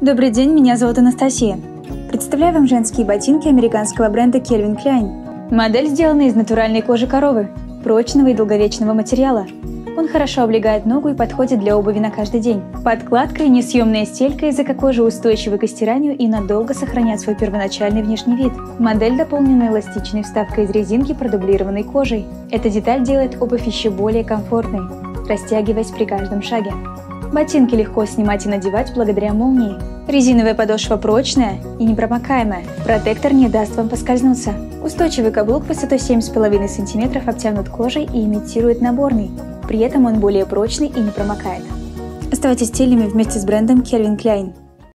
Добрый день, меня зовут Анастасия. Представляю вам женские ботинки американского бренда Calvin Klein. Модель сделана из натуральной кожи коровы, прочного и долговечного материала. Он хорошо облегает ногу и подходит для обуви на каждый день. Подкладка и несъемная стелька, языка кожи устойчивы к стиранию и надолго сохранят свой первоначальный внешний вид. Модель дополнена эластичной вставкой из резинки, продублированной кожей. Эта деталь делает обувь еще более комфортной, растягиваясь при каждом шаге. Ботинки легко снимать и надевать благодаря молнии. Резиновая подошва прочная и непромокаемая. Протектор не даст вам поскользнуться. Устойчивый каблук высотой 7,5 см обтянут кожей и имитирует наборный. При этом он более прочный и не промокает. Оставайтесь стильными вместе с брендом Calvin Klein.